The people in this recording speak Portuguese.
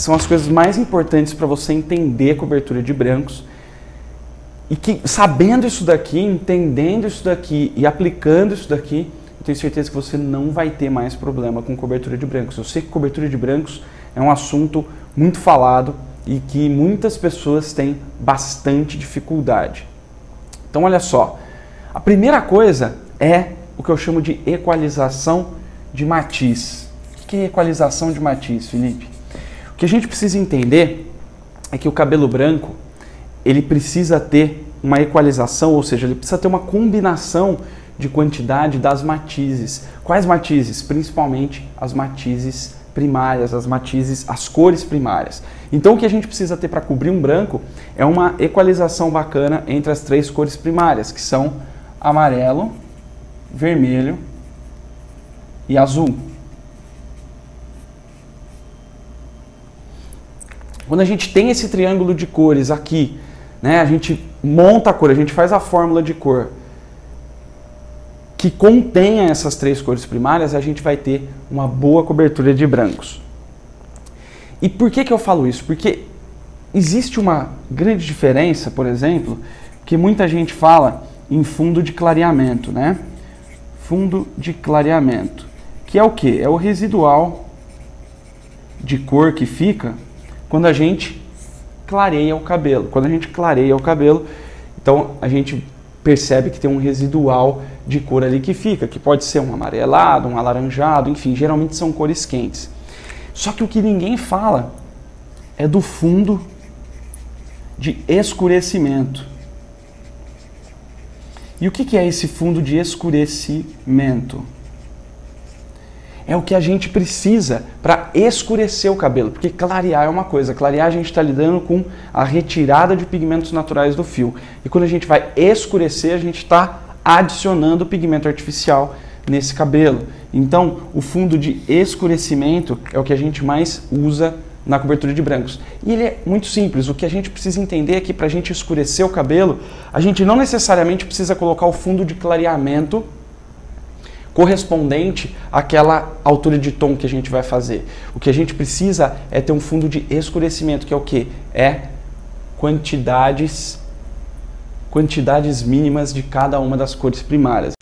são as coisas mais importantes para você entender cobertura de brancos. E que sabendo isso daqui, entendendo isso daqui e aplicando isso daqui, eu tenho certeza que você não vai ter mais problema com cobertura de brancos. Eu sei que cobertura de brancos é um assunto muito falado e que muitas pessoas têm bastante dificuldade. Então, olha só, a primeira coisa é o que eu chamo de equalização de matiz. O que é equalização de matiz, Felipe? Que a gente precisa entender é que o cabelo branco ele precisa ter uma equalização, ou seja, ele precisa ter uma combinação de quantidade das matizes. Quais matizes? Principalmente as matizes primárias, as matizes, as cores primárias. Então o que a gente precisa ter para cobrir um branco é uma equalização bacana entre as três cores primárias, que são amarelo, vermelho e azul. Quando a gente tem esse triângulo de cores aqui, né, a gente monta a cor, a gente faz a fórmula de cor que contenha essas três cores primárias, a gente vai ter uma boa cobertura de brancos. E por que, que eu falo isso? Porque existe uma grande diferença, por exemplo, que muita gente fala em fundo de clareamento, né? Fundo de clareamento, que é o que? É o residual de cor que fica quando a gente clareia o cabelo. Quando a gente clareia o cabelo, então a gente percebe que tem um residual de cor ali que fica, que pode ser um amarelado, um alaranjado, enfim, geralmente são cores quentes. Só que o que ninguém fala é do fundo de escurecimento. E o que é esse fundo de escurecimento? É o que a gente precisa para escurecer o cabelo, porque clarear é uma coisa, clarear a gente está lidando com a retirada de pigmentos naturais do fio. E quando a gente vai escurecer, a gente está adicionando pigmento artificial nesse cabelo. Então, o fundo de escurecimento é o que a gente mais usa na cobertura de brancos. E ele é muito simples. O que a gente precisa entender é que para a gente escurecer o cabelo, a gente não necessariamente precisa colocar o fundo de clareamento correspondente àquela altura de tom que a gente vai fazer. O que a gente precisa é ter um fundo de escurecimento, que é o que? É quantidades quantidades mínimas de cada uma das cores primárias.